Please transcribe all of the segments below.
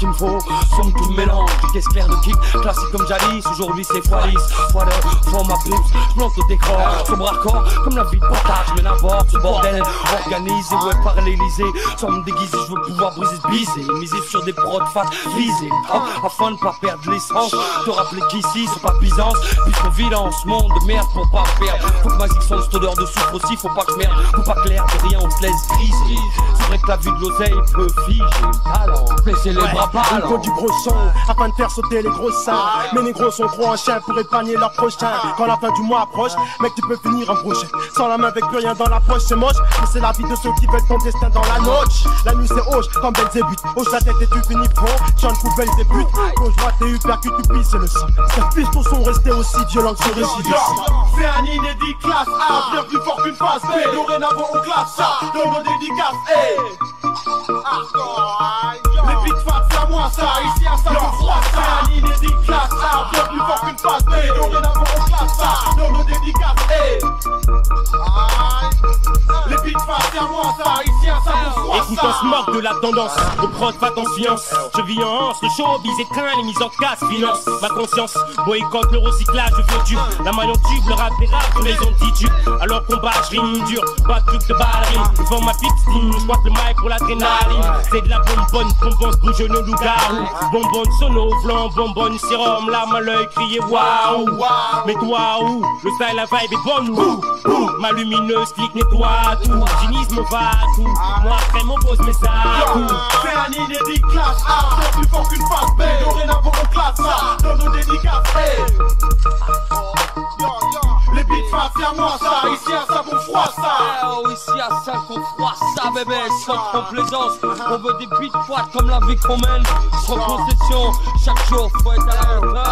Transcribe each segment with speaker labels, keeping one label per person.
Speaker 1: qu'il me Somme tout mélange, qu'est-ce clair de kick, classique comme Jalis, aujourd'hui c'est Foilis. Fois de forme ma pips, j'plante au décor, sombre hardcore, comme la vie de bâtard, je n'importe ce bordel. Organisé, ouais, par l'Elysée, sans me déguiser, je veux pouvoir briser ce baiser, miser sur des prods fat, visés, afin de pas perdre l'essence. Te rappeler qu'ici, c'est pas Byzance, puisque violence, monde de merde pour pas perdre. Faut que ma sonne cette odeur de soufre aussi, faut pas que je merde, faut pas clair de rien, on se laisse griser. C'est vrai que la vie de l'oseille peut figer. Le talent, les bras
Speaker 2: faut du gros afin de faire sauter les gros seins. Mes négros sont trop en chien pour épargner leurs prochains. Quand la fin du mois approche, mec, tu peux finir en projet. Sans la main avec plus rien dans la poche, c'est moche. Mais c'est la vie de ceux qui veulent ton destin dans la noche. La nuit c'est hoche comme Belzébuth. Hoche la tête et tu finis con. John poubelle débute. Gauche droite et uppercut, tu pisses le sang. Ces pistons sont restés aussi violents que ce régime.
Speaker 3: C'est un inédit classe A, bien plus fort qu'une phase B. Dorénavant, on classe ça dans nos dédicaces. Hey. Ça. Ici, à ça, on froid ça. C'est un inédit classe A, bien plus fort qu'une phase B. Dorénavant, on classe ça on
Speaker 2: on se moque de la tendance, le prod va en. Je vis en hanse, le showbiz éteint, les mises en casse, finance. Ma conscience boycotte le recyclage vieux tubes. La maille en tube, le rap des rap, tous les antitubes. Alors combat, je rime dur, pas de truc de ballerine. Devant ma steam, je le mic pour l'adrénaline. C'est de la bonbonne, bonbonne, bouge nos loups-garous. Bonbonne sono, blanc, bonbonne sérum, larme à l'œil, crier waouh. Mais toi où? Le style, la vibe est bonne où? Ma lumineuse clique, nettoie tout. Cynisme va tout. Moi mon pose mes.
Speaker 3: C'est un inédit classe A, bien plus fort qu'une phase B. Dorénavant, on classe ça. Dans nos dédicaces. Les fat, c'est à moi ça. Ici, à ça, on froid ça.
Speaker 1: Oh, ici à ça qu'on froid ça bébé, sans complaisance On veut des beats froides comme la vie qu'on mène. Sans concession, chaque jour faut être à la hauteur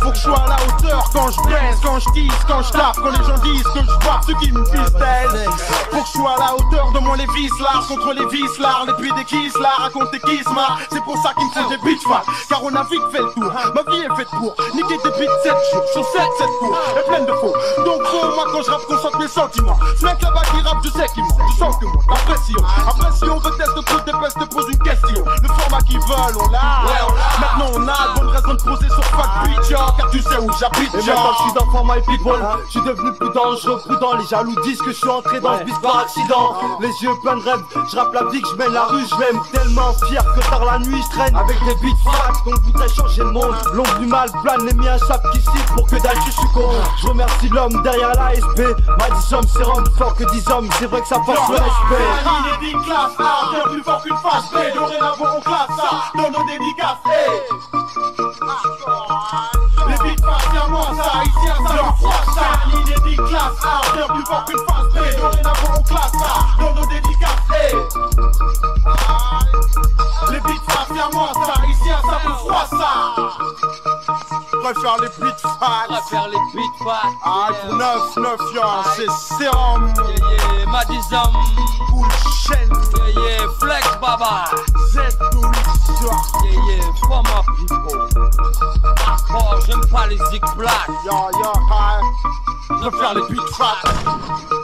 Speaker 3: Faut que je sois à la hauteur quand je baisse, quand je tease, quand je tape, quand les gens disent que je vois ceux qui me pistèlent. Faut que je sois à la hauteur de moi les vis là, contre les vis là, les puits des kiss là, raconte des kiss. C'est pour ça qu'ils me font des fat, car on a vite fait le tour. Ma vie est faite pour niquer des beats 7 jours sur 7, 7 cours, et pleine de faux. Donc faut, moi quand je rappe, concentre mes sentiments. Ce mec là-bas qui rappe, je sais qu'il ment, tu sens que moi, la pression. Après si on veut trop des te pose une question. Le format qu'ils veulent, tu sais où j'habite,
Speaker 4: Et maintenant que je suis dans format et people, je suis devenu plus dangereux, prudent. Les jaloux disent que je suis entré dans ce bis par accident. Les yeux pleins de rêves, je rappe la vie que je mène la rue, je m'aime tellement fier que tard la nuit je traîne avec des beats fat. Donc voudrait changer le monde. L'ombre du mal plane, les miens savent qui cible pour que dalle je suis con. Je remercie l'homme derrière la SP. Ma 10 hommes, c'est rhum fort que 10 hommes, c'est vrai que ça porte le respect.
Speaker 3: Un inédit classe A, bien plus fort qu'une B. Dorénavant, on classe ça A, plus fort qu'une B. Dorénavant, on classe ça dans nos. Les big fat, c'est à moi ça. Ici, à ça, on froid ça. Préfère les beats fat.
Speaker 1: Préfère les beats fat
Speaker 3: Ah, pour 9, 9, yo, c'est sérum.
Speaker 1: Yeah, yeah, Madizam
Speaker 3: Cool chaîne.
Speaker 1: Yeah, yeah, flex baba
Speaker 3: Z,
Speaker 1: Yeah, yeah, for my people Oh, j'aime pas les zig black
Speaker 3: Yo, yo, hi. Préfère les beats fat.